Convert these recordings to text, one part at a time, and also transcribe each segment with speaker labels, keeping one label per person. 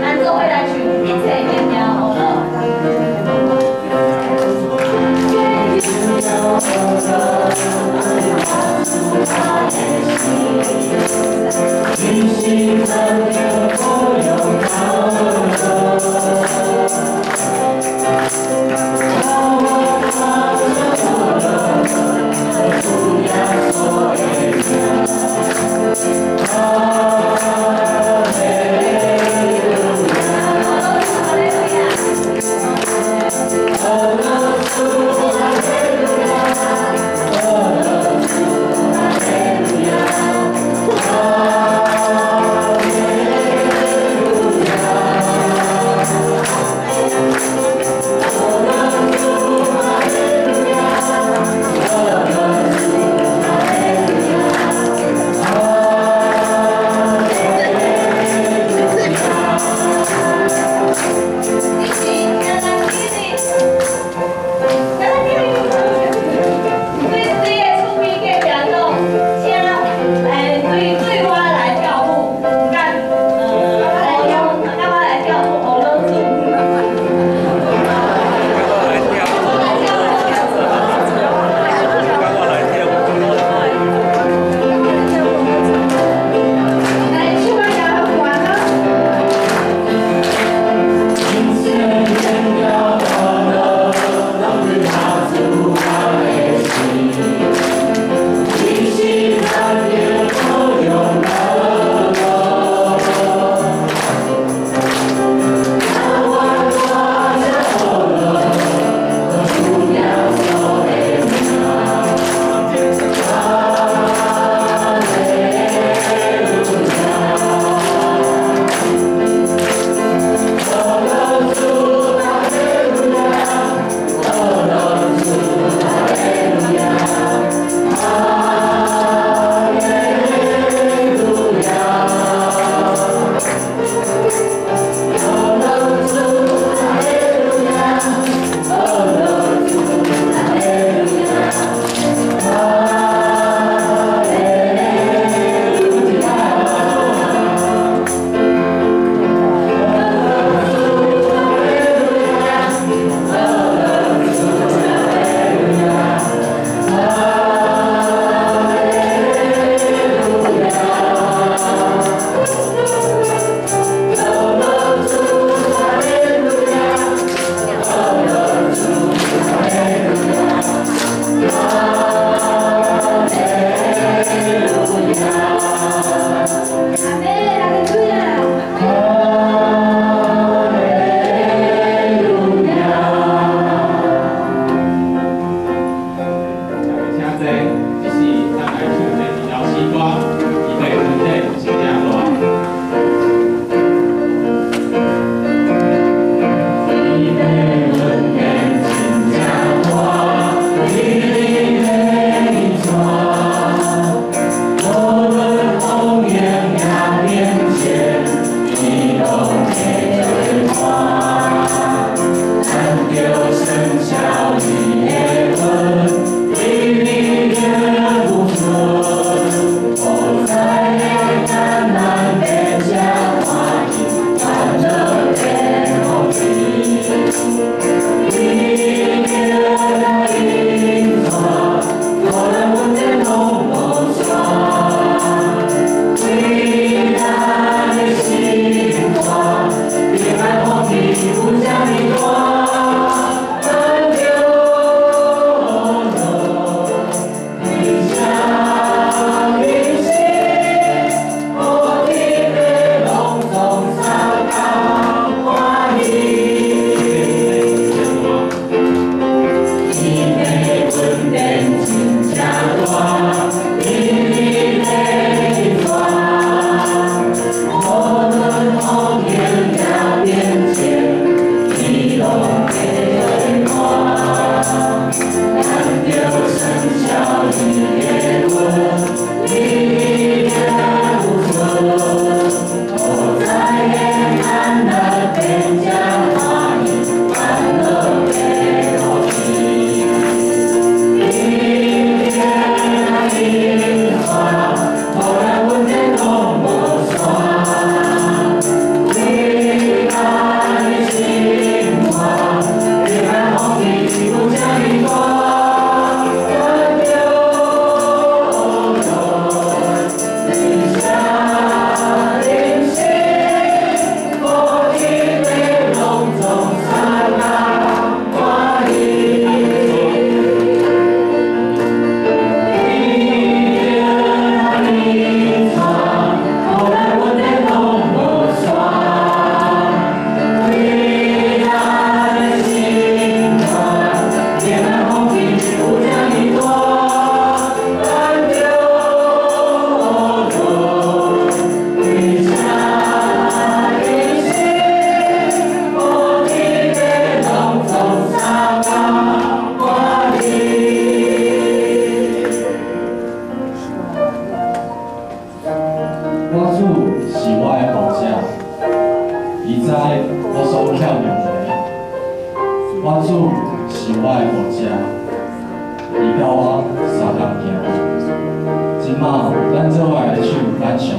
Speaker 1: 咱做伙来唱一切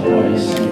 Speaker 2: 咱